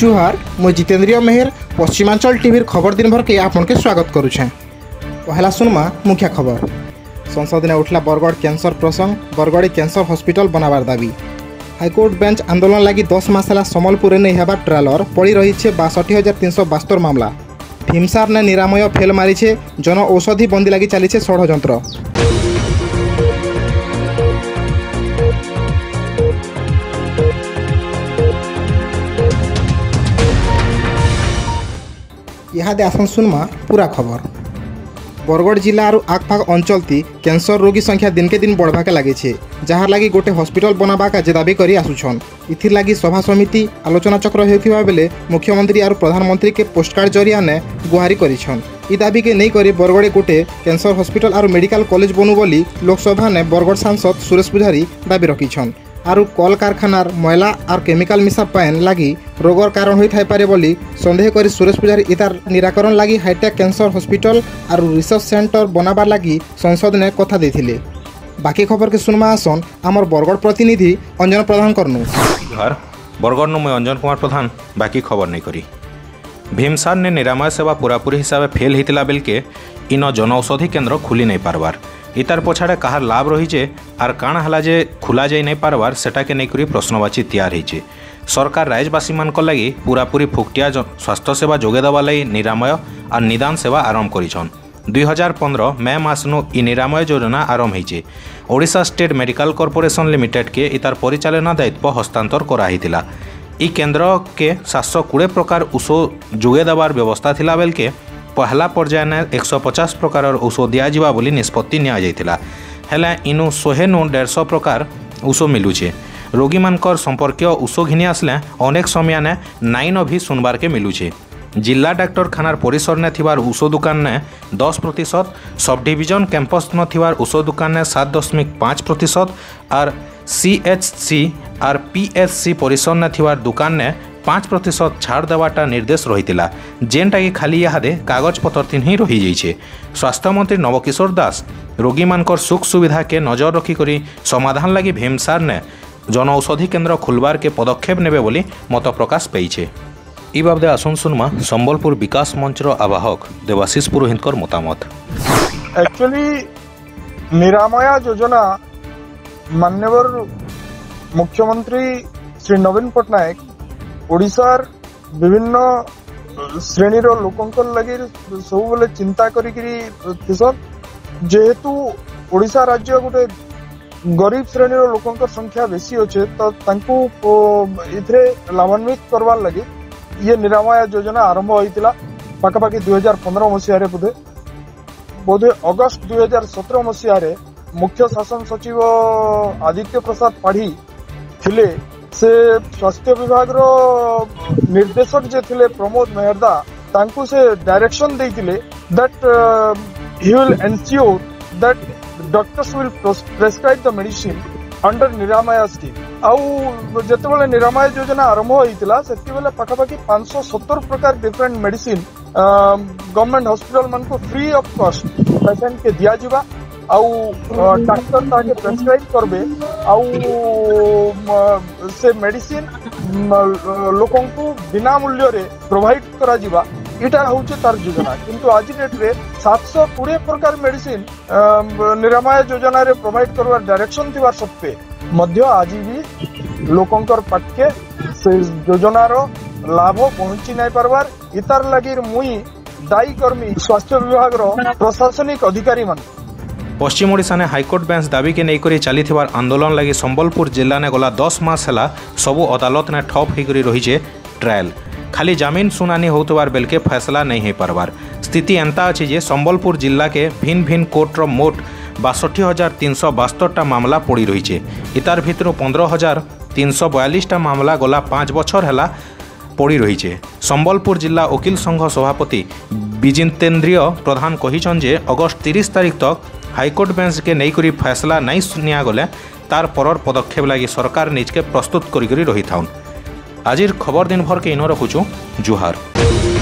জুহার মুই জিতেন্দ্রীয় মেহের পশ্চিমাঞ্চল টিভির খবর দিনভরকে আপনকে স্বাগত করুছে পহেলা শুনমা মুখ্য খবর সংসদনে উঠলা বরগড় ক্যান্সর প্রসঙ্গ বরগড়ে ক্যান্সর হসপিটাল বনাবার দাবি হাইকোর্ট বেঞ্চ আন্দোলন লাগি দশ মাস হল সম্বলপুরে নেই হবার ট্রেলর পড়ি রয়েছে বাষট্টি হাজার তিনশো বাস্তর মামলা ভীমসার নে নিরাময় ফেল মারিছে জন ঔষধি বন্দি লাগি চালিছে ষড়যন্ত্র ଇହାଦେ ଆସନ୍ ଶୁନ୍ମା ପୁରା ଖବର ବରଗଡ଼ ଜିଲ୍ଲା ଆରୁ ଆଗ୍ପାଗ୍ ଅଞ୍ଚଳତି କ୍ୟାନ୍ସର ରୋଗୀ ସଂଖ୍ୟା ଦିନକେ ଦିନ ବଢ଼ବାକେ ଲାଗିଛେ ଯାହାର ଲାଗି ଗୋଟେ ହସ୍ପିଟାଲ ବନାବାକା ଯେ ଦାବି କରି ଆସୁଛନ୍ ଇଥିର୍ଲାଗି ସଭା ସମିତି ଆଲୋଚନାଚକ୍ର ହେଉଥିବା ବେଲେ ମୁଖ୍ୟମନ୍ତ୍ରୀ ଆରୁ ପ୍ରଧାନମନ୍ତ୍ରୀକେ ପୋଷ୍ଟକାର୍ଡ଼ ଜରିଆନେ ଗୁହାରି କରିଛନ୍ ଇ ଦାବିକେ ନେଇକରି ବରଗଡ଼େ ଗୋଟେ କ୍ୟାନ୍ସର ହସ୍ପିଟାଲ ଆରୁ ମେଡିକାଲ କଲେଜ ବନୁ ବୋଲି ଲୋକସଭାନେ ବରଗଡ଼ ସାଂସଦ ସୁରେଶ ପୂଜାରୀ ଦାବି ରଖିଛନ୍ আৰু কলকাৰখানাৰ ময়লা আৰু কেমিকাল মিছা পাইন লাগি ରୋଗର କାରଣ ହୋଇଥାଇପାରେ ବୋଲି ସନ୍ଦେହ କରି ସୁରେଶ ପୂଜାରୀ ଇତାର ନିରାକରଣ ଲାଗି ହାଇଟେକ୍ କ୍ୟାନ୍ସର ହସ୍ପିଟାଲ ଆରୁ ରିସର୍ଚ୍ଚ ସେଣ୍ଟର ବନାବାର ଲାଗି ସଂସଦନେ କଥା ଦେଇଥିଲେ ବାକି ଖବରକେ ଶୁଣମା ଆସନ୍ ଆମର ବରଗଡ଼ ପ୍ରତିନିଧି ଅଞ୍ଜନ ପ୍ରଧାନଙ୍କର ନୁ ବରଗଡ଼ନୁ ମୁଇଁ ଅଞ୍ଜନ କୁମାର ପ୍ରଧାନ ବାକି ଖବର ନେଇ କରି ଭୀମସାରନେ ନିରାମୟ ସେବା ପୂରାପୂରି ହିସାବେ ଫେଲ୍ ହେଇଥିଲା ବେଲ୍କେ ଇନ ଜନଔଷଧି କେନ୍ଦ୍ର ଖୋଲି ନେଇ ପାରବାର ଇତାର୍ ପଛାଡ଼େ କାହାର ଲାଭ ରହିଛେ ଆର୍ କାଣା ହେଲା ଯେ ଖୁଲାଯାଇ ନାଇଁ ପାର୍ବାର୍ ସେଟାକେ ନେଇକରି ପ୍ରଶ୍ନବାଚୀ ତିଆରି ହେଇଛେ ସରକାର ରାଜ୍ୟବାସୀମାନଙ୍କର୍ ଲାଗି ପୁରାପୁରି ଫୁକ୍ଟିଆ ସ୍ୱାସ୍ଥ୍ୟସେବା ଯୋଗାଇ ଦେବାର୍ ଲାଗି ନିରାମୟ ଆର୍ ନିଦାନ ସେବା ଆରମ୍ଭ କରିଛନ୍ ଦୁଇ ହଜାର ପନ୍ଦର ମେ ମାସନୁ ଇ ନିରାମୟ ଯୋଜନା ଆରମ୍ଭ ହେଇଛେ ଓଡ଼ିଶା ଷ୍ଟେଟ୍ ମେଡିକାଲ କର୍ପୋରେସନ୍ ଲିମିଟେଡ୍କେ ଇତାର୍ ପରିଚାଳନା ଦାୟିତ୍ୱ ହସ୍ତାନ୍ତର କରାହେଇଥିଲା ଇ କେନ୍ଦ୍ରକେ ସାତଶହ କୋଡ଼ିଏ ପ୍ରକାର ଉଷ ଯୋଗାଇ ଦେବାର ବ୍ୟବସ୍ଥା ଥିଲା ବେଲ୍କେ ପହଲା ପର୍ଯ୍ୟାୟନେ ଏକଶହ ପଚାଶ ପ୍ରକାରର ଔଷଧ ଦିଆଯିବା ବୋଲି ନିଷ୍ପତ୍ତି ନିଆଯାଇଥିଲା ହେଲେ ଇନୁ ଶହେନୁ ଦେଢ଼ଶହ ପ୍ରକାର ଔଷଧ ମିଲୁଛେ ରୋଗୀମାନଙ୍କର ସମ୍ପର୍କୀୟ ଔଷଧ ଘିନି ଆସିଲେ ଅନେକ ସମୟନେ ନାଇଁନ ବି ଶୁଣବାର୍କେ ମିଲୁଛେ ଜିଲ୍ଲା ଡାକ୍ତରଖାନାର ପରିସରନେ ଥିବାର ଔଷଧ ଦୋକାନରେ ଦଶ ପ୍ରତିଶତ ସବ୍ ଡିଭିଜନ୍ କ୍ୟାମ୍ପସ୍ନ ଥିବାର ଔଷଧ ଦୋକାନରେ ସାତ ଦଶମିକ ପାଞ୍ଚ ପ୍ରତିଶତ R C H C R P H C ପରିସରନେ ଥିବାର ଦୋକାନରେ পাঁচ প্রতিশত ছাড় দেওয়াটা নির্দেশ রহিলা যেটাকি খালি ইহাদে কাগজপত্রথিন হি রহিযাইছে স্বাস্থ্যমন্ত্রী নবকিশোর দাস রোগী রোগীমানকর সুখ সুবিধাকে নজর রখি করে সমাধান লাগি ভীমসার ভীমসারনে জনঔষধি কেন্দ্র খুলবারকে পদক্ষেপ নেবে বলে মত প্রকাশ পেয়েছে এই বাবদে আসুন শুনমা সম্বলপুর বিকাশ মঞ্চর আবাহক দেবাশিষ পুরোহিতকর মতামত অ্যাকচুয়ালি নিরাময়া যোজনা মান্যবর মুখ্যমন্ত্রী শ্রী নবীন পট্টনায়ক ଓଡ଼ିଶାର ବିଭିନ୍ନ ଶ୍ରେଣୀର ଲୋକଙ୍କର ଲାଗି ସବୁବେଳେ ଚିନ୍ତା କରିକିରି ଥିସନ୍ ଯେହେତୁ ଓଡ଼ିଶା ରାଜ୍ୟ ଗୋଟେ ଗରିବ ଶ୍ରେଣୀର ଲୋକଙ୍କର ସଂଖ୍ୟା ବେଶୀ ଅଛେ ତ ତାଙ୍କୁ ଏଥିରେ ଲାଭାନ୍ୱିତ କରବାର୍ ଲାଗି ଇଏ ନିରାମୟ ଯୋଜନା ଆରମ୍ଭ ହୋଇଥିଲା ପାଖାପାଖି ଦୁଇ ହଜାର ପନ୍ଦର ମସିହାରେ ବୋଧେ ବୋଧେ ଅଗଷ୍ଟ ଦୁଇ ହଜାର ସତର ମସିହାରେ ମୁଖ୍ୟ ଶାସନ ସଚିବ ଆଦିତ୍ୟ ପ୍ରସାଦ ପାଢ଼ୀ ଥିଲେ से स्वास्थ्य विभाग रो निर्देशक जे थिले प्रमोद मेहरदा तांकु से direction देथिले that he will ensure that doctors will prescribe the medicine under Niramaya scheme आउ जते बेले निरामय योजना आरंभ होइतिला सेति बेले पाखा पाखी 570 प्रकार डिफरेंट मेडिसिन गवर्नमेंट हॉस्पिटल मन को फ्री ऑफ कॉस्ट पेशेंट के दिया जीवा ଆଉ ଡାକ୍ତର ତାହାକେ ପ୍ରେସକ୍ରାଇବ୍ କରବେ ଆଉ ସେ ମେଡିସିନ୍ ଲୋକଙ୍କୁ ବିନା ମୂଲ୍ୟରେ ପ୍ରୋଭାଇଡ୍ କରାଯିବା ଏଇଟା ହେଉଛି ତାର ଯୋଜନା କିନ୍ତୁ ଆଜି ଡେଟ୍ରେ ସାତଶହ କୋଡ଼ିଏ ପ୍ରକାର ମେଡିସିନ୍ ନିରାମୟ ଯୋଜନାରେ ପ୍ରୋଭାଇଡ୍ କରିବାର ଡାଇରେକ୍ସନ୍ ଥିବା ସତ୍ତ୍ୱେ ମଧ୍ୟ ଆଜି ବି ଲୋକଙ୍କର ପାଖକେ ସେ ଯୋଜନାର ଲାଭ ପହଞ୍ଚି ନାଇଁ ପାରବାର୍ ଇତାର ଲାଗି ମୁଇଁ ଦାୟୀ କର୍ମୀ ସ୍ୱାସ୍ଥ୍ୟ ବିଭାଗର ପ୍ରଶାସନିକ ଅଧିକାରୀମାନେ ପଶ୍ଚିମ ଓଡ଼ିଶାନେ ହାଇକୋର୍ଟ ବେଞ୍ଚ ଦାବିକେ ନେଇକରି ଚାଲିଥିବାର ଆନ୍ଦୋଳନ ଲାଗି ସମ୍ବଲପୁର ଜିଲ୍ଲାନେ ଗଲା ଦଶ ମାସ ହେଲା ସବୁ ଅଦାଲତନେ ଠପ୍ ହେଇକରି ରହିଛେ ଟ୍ରାଏଲ୍ ଖାଲି ଜାମିନ ଶୁଣାନି ହେଉଥିବାର ବେଲକେ ଫେସଲା ନେଇ ହେଇପାରବାର ସ୍ଥିତି ଏନ୍ତା ଅଛି ଯେ ସମ୍ବଲପୁର ଜିଲ୍ଲାକେ ଭିନ୍ ଭିନ୍ କୋର୍ଟର ମୋଟ ବାଷଠି ହଜାର ତିନିଶହ ବାସ୍ତରଟା ମାମଲା ପଡ଼ି ରହିଛେ ଇତାର ଭିତରୁ ପନ୍ଦର ହଜାର ତିନିଶହ ବୟାଲିଶଟା ମାମଲା ଗଲା ପାଞ୍ଚ ବଛର ହେଲା পড়ি রয়েছে সম্বলপুর জেলা উকিল সংঘ সভাপতি বিজিতেন্দ্রীয় প্রধান কহিছেন যে অগস্ট তিরিশ তারিখ তক ହାଇକୋର୍ଟ ବେଞ୍ଚକେ ନେଇକରି ଫାଇସଲା ନାଇଁ ନିଆଗଲେ ତାର୍ ପରର ପଦକ୍ଷେପ ଲାଗି ସରକାର ନିଜକେ ପ୍ରସ୍ତୁତ କରିକରି ରହିଥାଉନ୍ আজির খবর দিনভরকে ইনো রাখুছু জুহার